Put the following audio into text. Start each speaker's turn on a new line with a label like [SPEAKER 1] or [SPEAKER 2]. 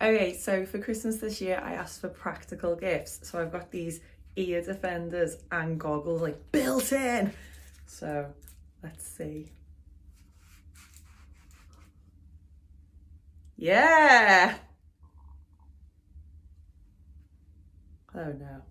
[SPEAKER 1] Okay, so for Christmas this year, I asked for practical gifts. So I've got these ear defenders and goggles like built in. So let's see. Yeah. Oh no.